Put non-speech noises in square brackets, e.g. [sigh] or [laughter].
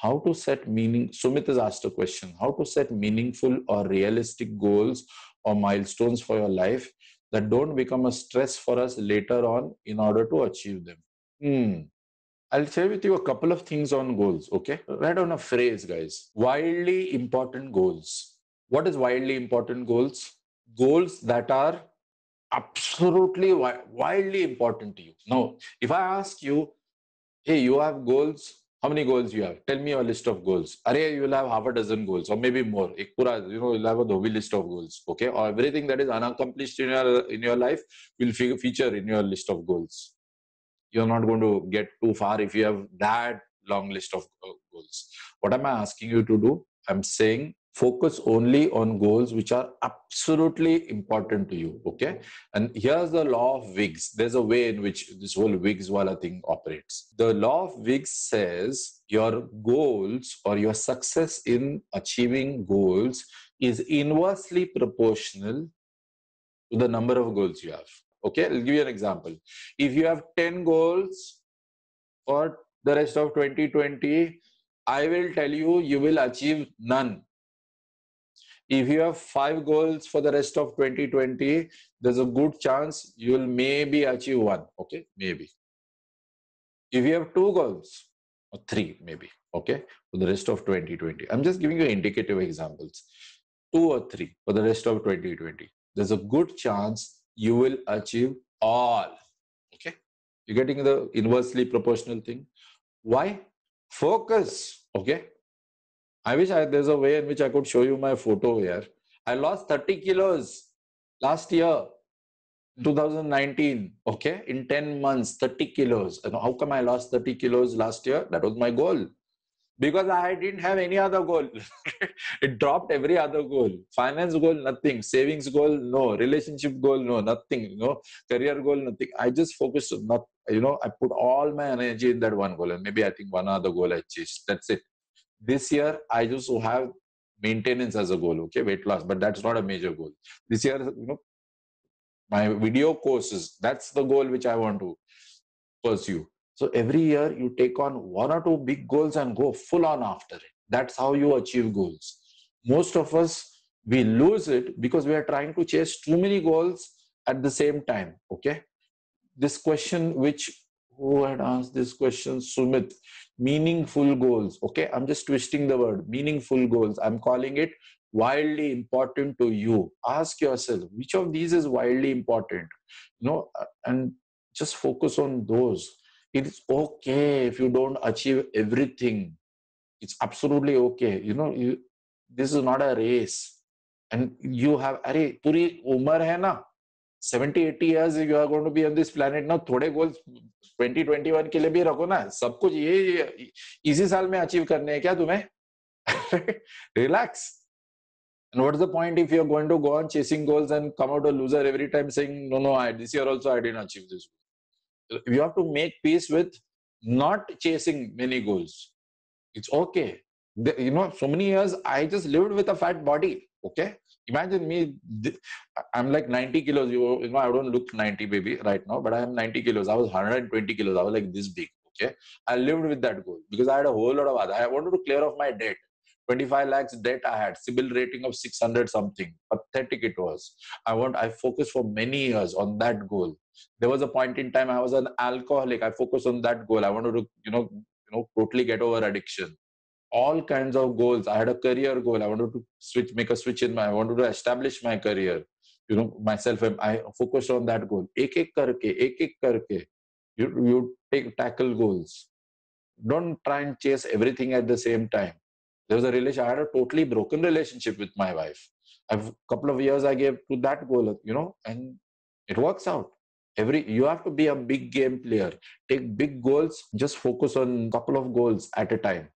how to set meaning. Sumit has asked a question how to set meaningful or realistic goals or milestones for your life that don't become a stress for us later on in order to achieve them. Hmm. I'll share with you a couple of things on goals, okay? Write down a phrase, guys. Wildly important goals. What is wildly important goals? Goals that are absolutely wildly important to you. Now, if I ask you, hey, you have goals, how many goals you have? Tell me your list of goals. Are you will have half a dozen goals or maybe more. Ek pura, you know, you'll have a dhobi list of goals. Okay. Or everything that is unaccomplished in your in your life will feature in your list of goals. You're not going to get too far if you have that long list of uh, goals. What am I asking you to do? I'm saying focus only on goals which are absolutely important to you okay? And here's the law of wigs there's a way in which this whole wigs wala thing operates. The law of wigs says your goals or your success in achieving goals is inversely proportional to the number of goals you have okay? I'll give you an example. If you have 10 goals for the rest of 2020 i will tell you you will achieve none if you have five goals for the rest of 2020 there's a good chance you will maybe achieve one okay? Maybe. If you have two goals or three maybe okay for the rest of 2020 i'm just giving you indicative examples. Two or three for the rest of 2020 there's a good chance you will achieve all okay? You're getting the inversely proportional thing? Why? Focus okay I wish I, there's a way in which I could show you my photo here. I lost 30 kilos last year, 2019. Okay, in 10 months, 30 kilos. How come I lost 30 kilos last year? That was my goal. Because I didn't have any other goal. [laughs] it dropped every other goal. Finance goal, nothing. Savings goal, no. Relationship goal, no. Nothing. Know, career goal, nothing. I just focused on not, you know, I put all my energy in that one goal. And maybe I think one other goal I chased. That's it this year, I just have maintenance as a goal, okay, weight loss, but that's not a major goal. This year, you know, my video courses, that's the goal which I want to pursue. So every year you take on one or two big goals and go full on after it. That's how you achieve goals. Most of us, we lose it because we are trying to chase too many goals at the same time. Okay. This question, which who had asked this question? Sumit meaningful goals okay i'm just twisting the word meaningful goals i'm calling it wildly important to you ask yourself which of these is wildly important you know uh, and just focus on those it's okay if you don't achieve everything it's absolutely okay you know you, this is not a race and you have अरे पूरी उम्र है ना Seventy eighty years you are going to be on this planet ना थोड़े goals twenty twenty one के लिए भी रखो ना। सब कुछ ये इसी साल में अचीव करने हैं क्या तुम्हें? Relax what is the point if you are going to go on chasing goals and come out a loser every time saying no no I this year also I didn't achieve this you have to make peace with not chasing many goals it's okay you know so many years I just lived with a fat body Okay? Imagine me i'm like 90 kilos. You, know i don't look 90 baby right now but i am 90 kilos. I was 120 kilos. I was like this big okay? I lived with that goal because i had a whole lot of other i wanted to clear off my debt. 25 lakhs debt i had CIBIL rating of 600 something. Pathetic it was. I want i focused for many years on that goal. There was a point in time i was an alcoholic. I focused on that goal. I wanted to you know you know totally get over addiction all kinds of goals. I had a career goal. I wanted to switch, make a switch in my, I wanted to establish my career, you know, myself. I focused on that goal. Ek ek karke, ek ek karke. You, you take tackle goals. Don't try and chase everything at the same time. There was a relation. I had a totally broken relationship with my wife. A couple of years I gave to that goal, you know, and it works out every you have to be a big game player take big goals just focus on a couple of goals at a time